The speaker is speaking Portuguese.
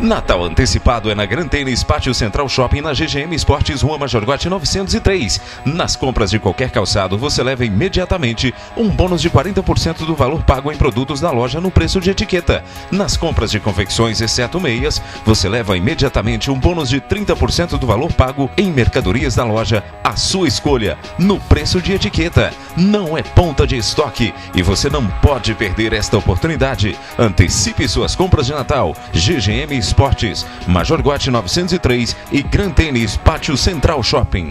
Natal antecipado é na Gran Tênis Pátio Central Shopping na GGM Esportes Rua Major Guate 903. Nas compras de qualquer calçado, você leva imediatamente um bônus de 40% do valor pago em produtos da loja no preço de etiqueta. Nas compras de confecções, exceto meias, você leva imediatamente um bônus de 30% do valor pago em mercadorias da loja, a sua escolha, no preço de etiqueta. Não é ponta de estoque e você não pode perder esta oportunidade. Antecipe suas compras de Natal. GGM Esportes, Major Guate 903 e Gran Tênis Pátio Central Shopping.